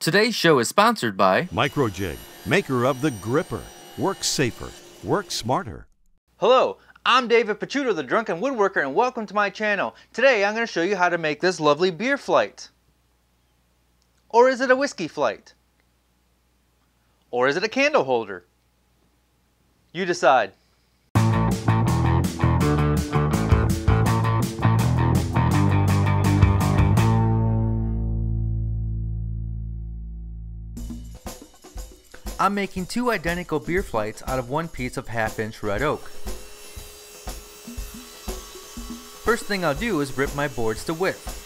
Today's show is sponsored by Microjig, maker of the GRR-RIPPER. Work safer, work smarter. Hello, I'm David Picciuto, the Drunken Woodworker, and welcome to my channel. Today I'm going to show you how to make this lovely beer flight. Or is it a whiskey flight? Or is it a candle holder? You decide. I'm making two identical beer flights out of one piece of half inch red oak. First thing I'll do is rip my boards to width.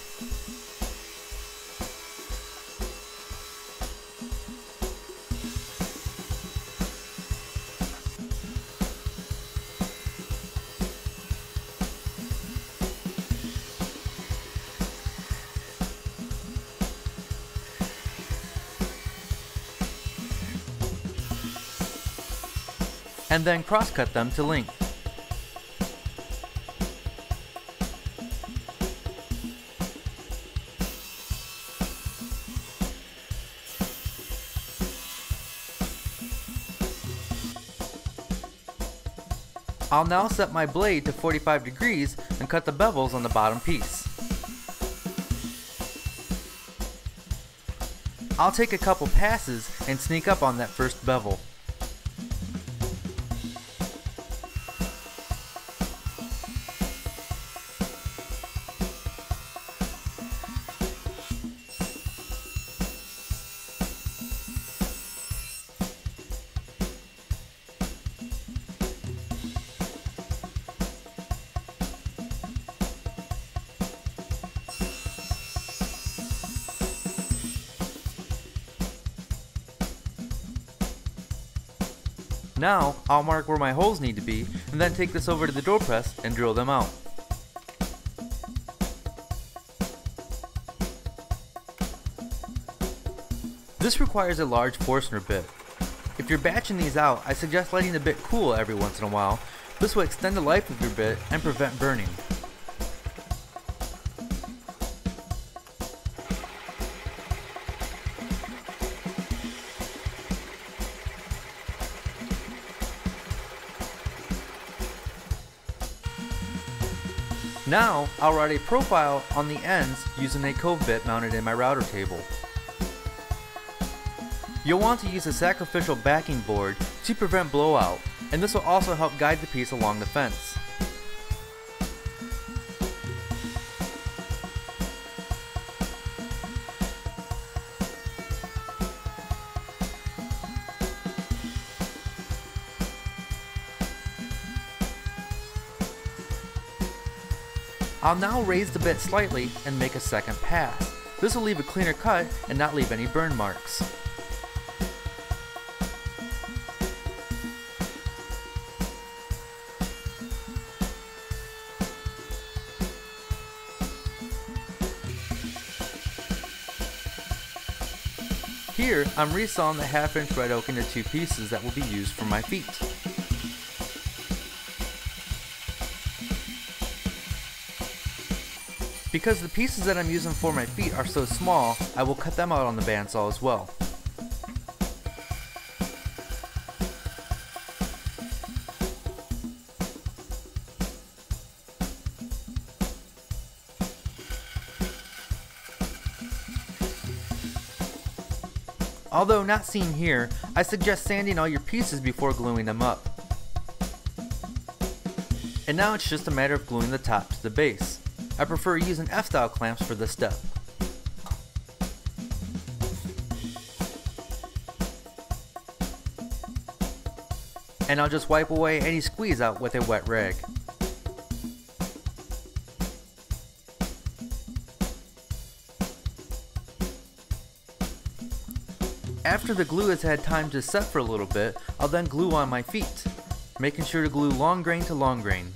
And then cross-cut them to length. I'll now set my blade to 45 degrees and cut the bevels on the bottom piece. I'll take a couple passes and sneak up on that first bevel. Now, I'll mark where my holes need to be, and then take this over to the drill press and drill them out. This requires a large Forstner bit. If you're batching these out, I suggest letting the bit cool every once in a while. This will extend the life of your bit and prevent burning. Now, I'll write a profile on the ends using a cove bit mounted in my router table. You'll want to use a sacrificial backing board to prevent blowout, and this will also help guide the piece along the fence. I'll now raise the bit slightly and make a second pass. This will leave a cleaner cut and not leave any burn marks. Here, I'm resawing the half inch red oak into two pieces that will be used for my feet. Because the pieces that I'm using for my feet are so small, I will cut them out on the bandsaw as well. Although not seen here, I suggest sanding all your pieces before gluing them up. And now it's just a matter of gluing the top to the base. I prefer using F-style clamps for this step. And I'll just wipe away any squeeze out with a wet rag. After the glue has had time to set for a little bit, I'll then glue on my feet, making sure to glue long grain to long grain.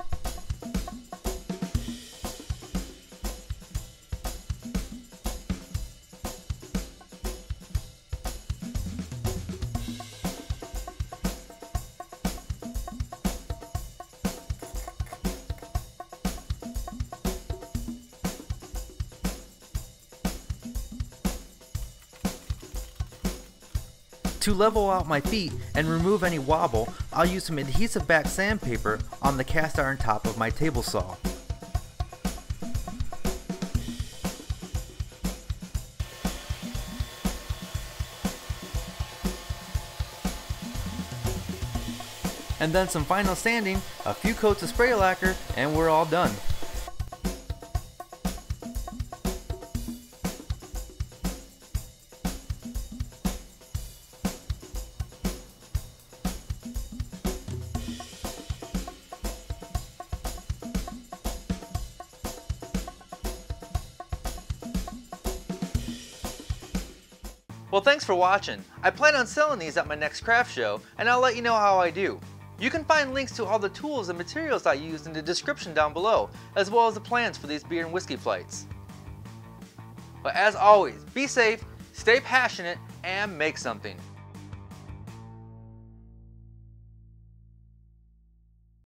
To level out my feet and remove any wobble, I'll use some adhesive back sandpaper on the cast iron top of my table saw. And then some final sanding, a few coats of spray lacquer, and we're all done. Well thanks for watching. I plan on selling these at my next craft show and I'll let you know how I do. You can find links to all the tools and materials I used in the description down below, as well as the plans for these beer and whiskey flights. But as always, be safe, stay passionate, and make something.